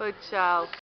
Oi, tchau.